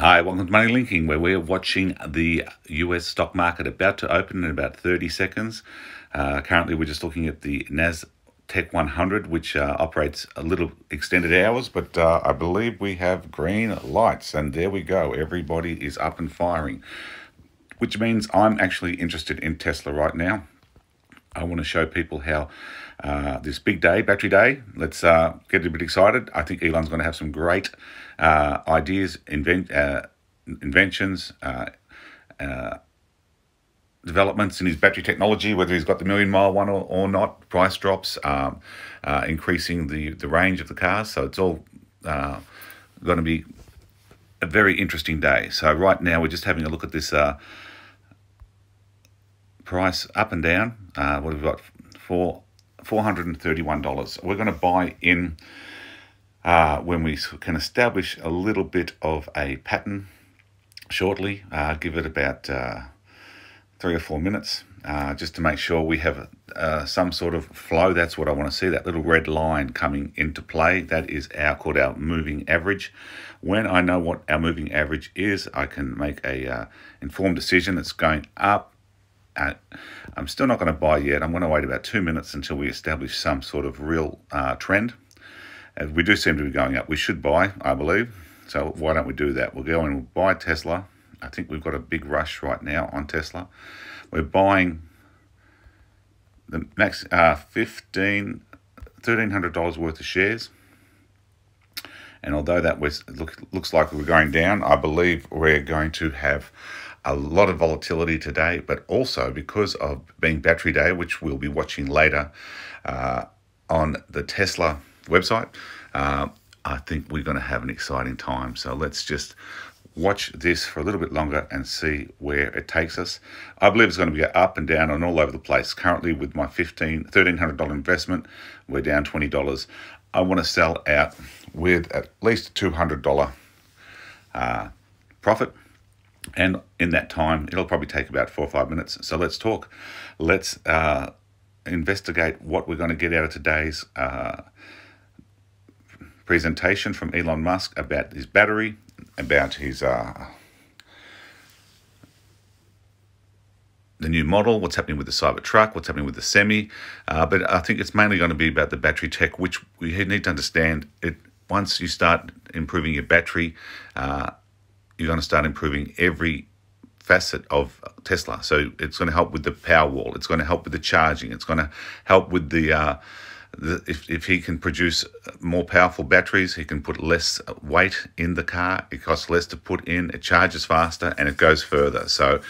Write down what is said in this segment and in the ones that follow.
Hi, welcome to Money Linking, where we're watching the US stock market about to open in about 30 seconds. Uh, currently, we're just looking at the NASDAQ 100, which uh, operates a little extended hours, but uh, I believe we have green lights, and there we go. Everybody is up and firing, which means I'm actually interested in Tesla right now. I want to show people how uh, this big day, battery day, let's uh, get a bit excited. I think Elon's going to have some great uh, ideas, invent, uh, inventions, uh, uh, developments in his battery technology, whether he's got the million mile one or, or not, price drops, um, increasing the, the range of the cars. So it's all going to be a very interesting day. So right now we're just having a look at this price up and down. Uh, what have we got? For $431. We're going to buy in uh, when we can establish a little bit of a pattern shortly. Uh, give it about uh, three or four minutes uh, just to make sure we have uh, some sort of flow. That's what I want to see, that little red line coming into play. That is our called our moving average. When I know what our moving average is, I can make a informed decision. It's going up, I'm still not going to buy yet. I'm going to wait about two minutes until we establish some sort of real uh, trend. As we do seem to be going up. We should buy, I believe. So why don't we do that? We'll go and buy Tesla. I think we've got a big rush right now on Tesla. We're buying the max uh, 15 $1,300 worth of shares. And although that was look, looks like we're going down, I believe we're going to have a lot of volatility today, but also because of being battery day, which we'll be watching later uh, on the Tesla website, uh, I think we're going to have an exciting time. So let's just watch this for a little bit longer and see where it takes us. I believe it's going to be up and down and all over the place. Currently, with my $1,500, $1,300 investment, we're down $20. I want to sell out with at least a $200 uh, profit. And in that time, it'll probably take about four or five minutes. So let's talk. Let's uh, investigate what we're going to get out of today's uh, presentation from Elon Musk about his battery, about his uh, the new model, what's happening with the Cybertruck, what's happening with the Semi. Uh, but I think it's mainly going to be about the battery tech, which we need to understand. It once you start improving your battery, uh, you're going to start improving every facet of Tesla. So it's going to help with the power wall. It's going to help with the charging. It's going to help with the, uh, the if, if he can produce more powerful batteries, he can put less weight in the car. It costs less to put in. It charges faster and it goes further. So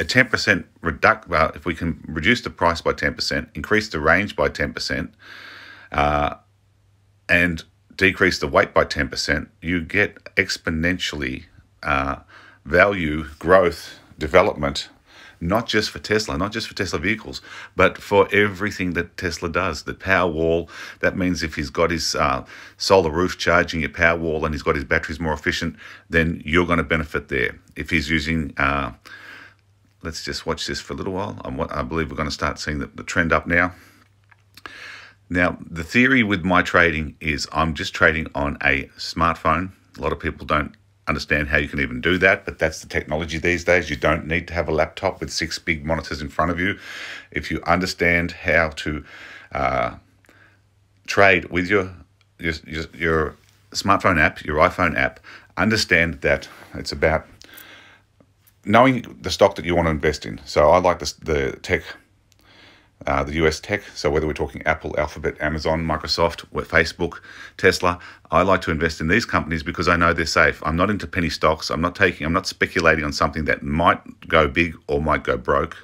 a 10% reduct, well, if we can reduce the price by 10%, increase the range by 10%, uh, and decrease the weight by 10%, you get exponentially uh, value growth development not just for Tesla, not just for Tesla vehicles, but for everything that Tesla does. The Powerwall, that means if he's got his uh, solar roof charging your Powerwall and he's got his batteries more efficient, then you're going to benefit there. If he's using, uh, let's just watch this for a little while. I'm, I believe we're going to start seeing the, the trend up now. Now, the theory with my trading is I'm just trading on a smartphone. A lot of people don't understand how you can even do that, but that's the technology these days. You don't need to have a laptop with six big monitors in front of you. If you understand how to uh, trade with your, your, your smartphone app, your iPhone app, understand that it's about knowing the stock that you want to invest in. So I like the, the tech uh, the US tech. So whether we're talking Apple, Alphabet, Amazon, Microsoft, Facebook, Tesla, I like to invest in these companies because I know they're safe. I'm not into penny stocks. I'm not taking. I'm not speculating on something that might go big or might go broke.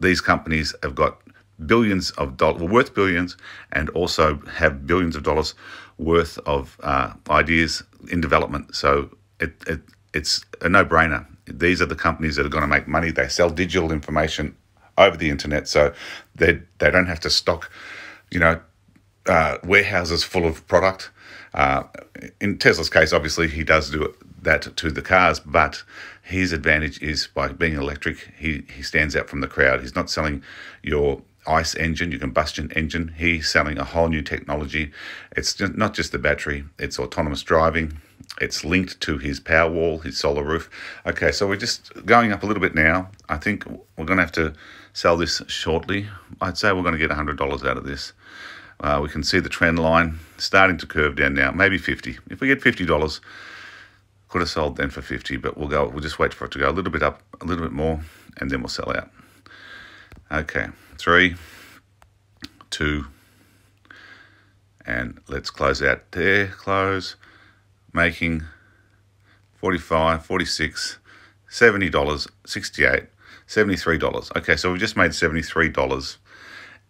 These companies have got billions of dollars, well, worth billions, and also have billions of dollars worth of uh, ideas in development. So it, it it's a no-brainer. These are the companies that are going to make money. They sell digital information over the internet, so they they don't have to stock, you know, uh, warehouses full of product. Uh, in Tesla's case, obviously, he does do that to the cars, but his advantage is by being electric, he, he stands out from the crowd. He's not selling your ICE engine, your combustion engine. He's selling a whole new technology. It's just not just the battery, it's autonomous driving, It's linked to his Powerwall, his solar roof. Okay, so we're just going up a little bit now. I think we're going to have to sell this shortly. I'd say we're going to get $100 out of this. Uh, we can see the trend line starting to curve down now, maybe 50. If we get $50, could have sold then for 50, but we'll go, we'll just wait for it to go a little bit up, a little bit more, and then we'll sell out. Okay, three, two, and let's close out there, close making 45 46 $70, 68 $73. Okay, so we've just made $73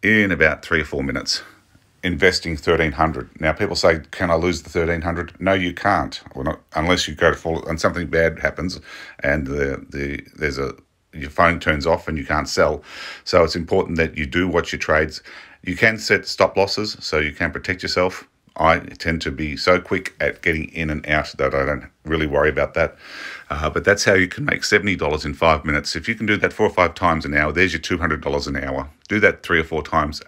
in about three or four minutes investing 1300 now people say can i lose the 1300 no you can't. Well, not, unless you go to fall and something bad happens and the, the there's a your phone turns off and you can't sell. So it's important that you do watch your trades. You can set stop losses so you can protect yourself I tend to be so quick at getting in and out that I don't really worry about that. Uh, but that's how you can make $70 in five minutes. If you can do that four or five times an hour, there's your $200 an hour. Do that three or four times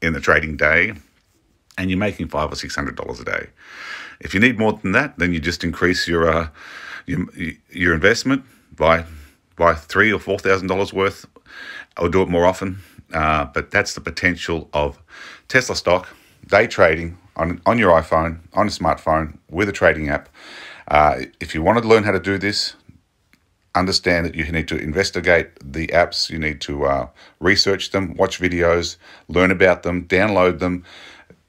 in the trading day, and you're making five or $600 a day. If you need more than that, then you just increase your, uh, your, your investment by, by three or $4,000 worth or do it more often. Uh, but that's the potential of Tesla stock day trading on, on your iPhone, on a smartphone, with a trading app. Uh, if you want to learn how to do this, understand that you need to investigate the apps, you need to uh, research them, watch videos, learn about them, download them,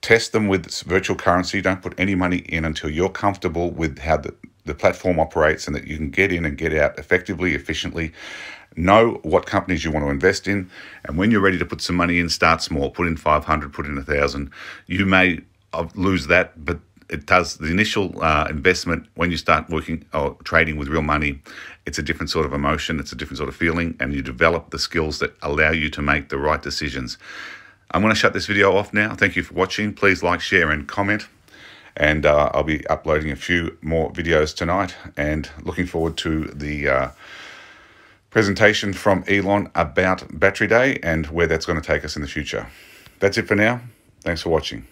test them with virtual currency. Don't put any money in until you're comfortable with how the, the platform operates and that you can get in and get out effectively, efficiently. Know what companies you want to invest in, and when you're ready to put some money in, start small. Put in 500, put in a thousand. You may lose that, but it does the initial uh, investment when you start working or trading with real money. It's a different sort of emotion, it's a different sort of feeling, and you develop the skills that allow you to make the right decisions. I'm going to shut this video off now. Thank you for watching. Please like, share, and comment. And uh, I'll be uploading a few more videos tonight and looking forward to the uh, presentation from Elon about Battery Day and where that's going to take us in the future. That's it for now. Thanks for watching.